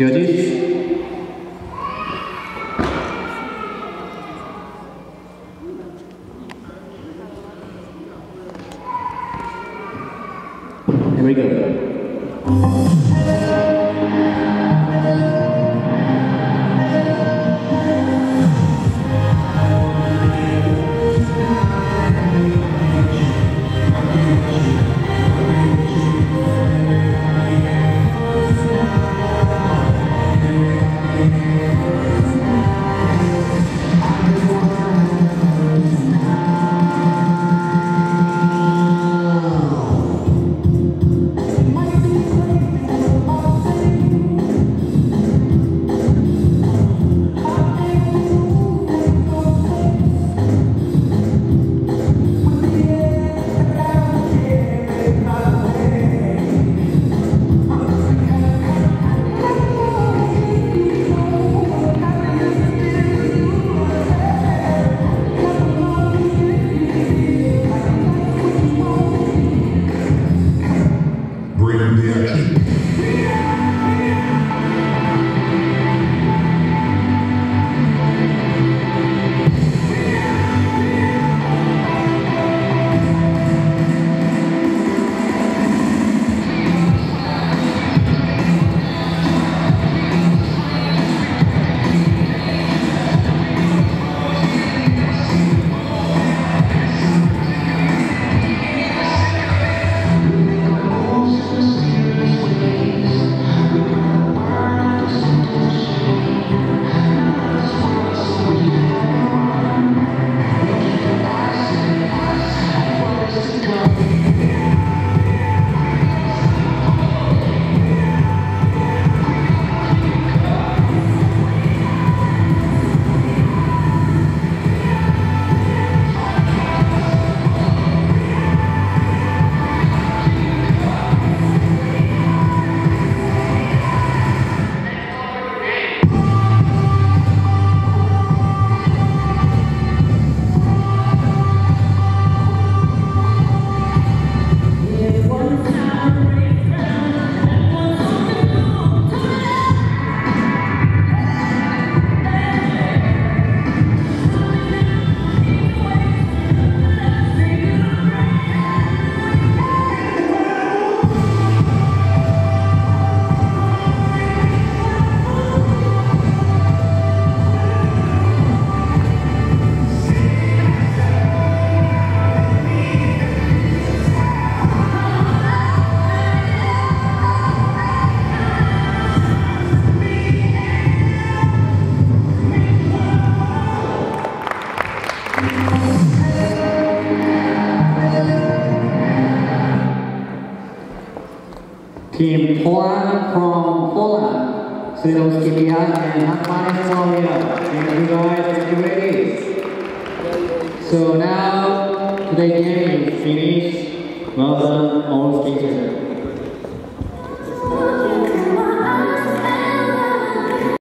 Here we go. Bring Team Poland from Poland. Synos Kilian and Hartmanis Klaudia. Thank you guys, thank you ladies. So now, today's game is finished. Well done, all skaters.